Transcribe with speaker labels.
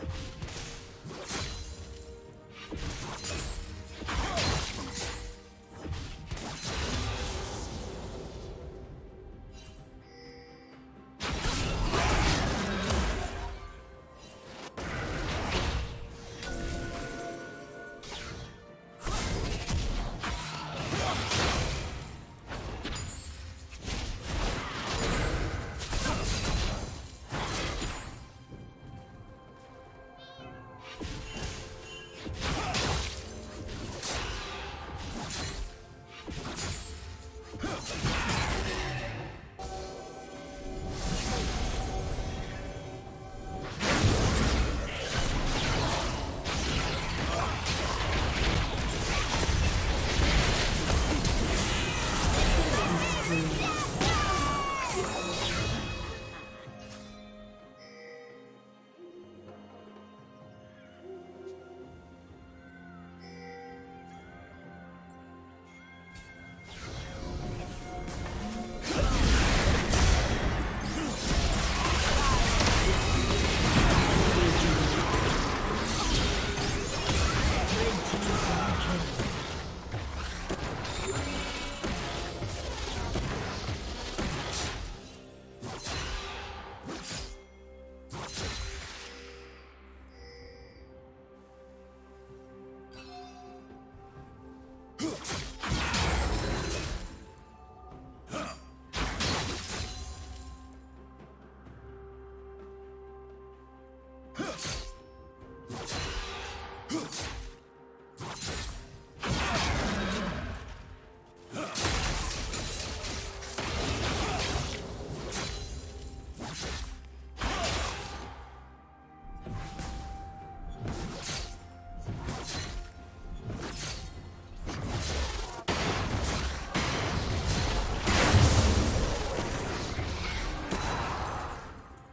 Speaker 1: you